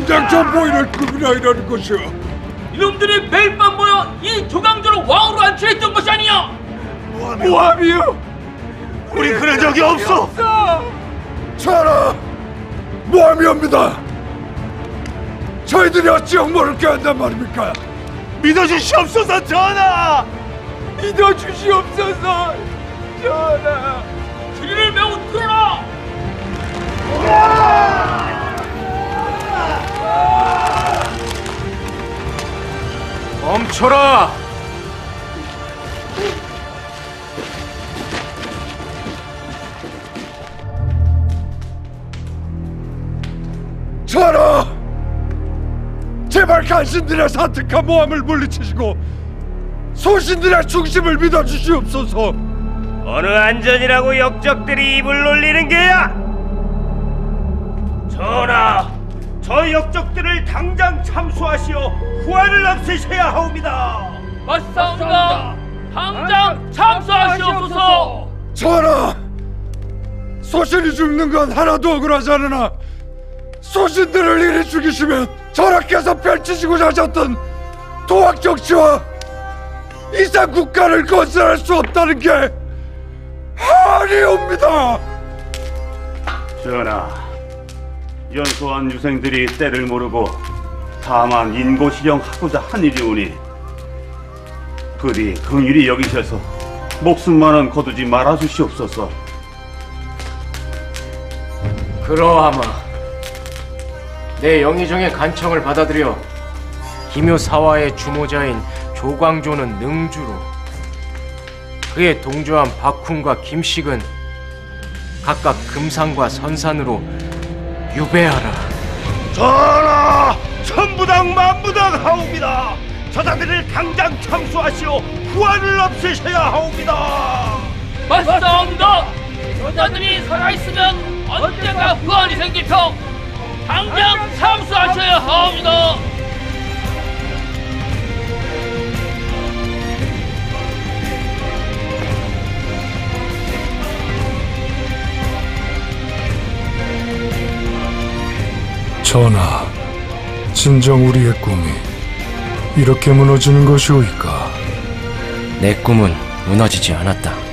당장 전보이를 구분하라는 것이오. 이놈들이 매일 밤 모여 이 조강조를 왕으로 안치했던 것이 아니냐? 모함이요. 우리 그런 적이 없어. 전하, 모함이옵니다. 저희들이 어찌 역모를 깨한단 말입니까? 믿어주시옵소서 전하. 믿어주시옵소서, 전하. 멈춰라! 전하! 제발 간신들의 사특한 모함을 물리치시고 소신들의 중심을 믿어주시옵소서. 어느 안전이라고 역적들이 입을 놀리는 게야? 전하, 저 역적들을 당장 참수하시어 후환을 없애셔야 하옵니다. 맞사옵니다! 당장 참수하시옵소서! 전하! 소신이 죽는 건 하나도 억울하지 않으나 소신들을 이리 죽이시면 전하께서 펼치시고자 하셨던 도학 정치와 이상 국가를 건설할 수 없다는 게 아니옵니다. 전하, 연소한 유생들이 때를 모르고 다만 인고실령하고자 한 일이오니 그리 긍휼히 여기셔서 목숨만은 거두지 말아주시옵소서. 그러하마 내 영의정의 간청을 받아들여 기묘 사화의 주모자인 조광조는 능주로 그의 동조한 박훈과 김식은 각각 금산과 선산으로 유배하라 전하, 천부당 만부당 하옵니다. 저자들을 당장 참수하시어 후환을 없애셔야 하옵니다. 맞사옵니다! 여자들이 살아있으면 언젠가 후환이 생길 터 당장 참수하셔야 하옵니다! 전하, 진정 우리의 꿈이 이렇게 무너지는 것이오이까? 내 꿈은 무너지지 않았다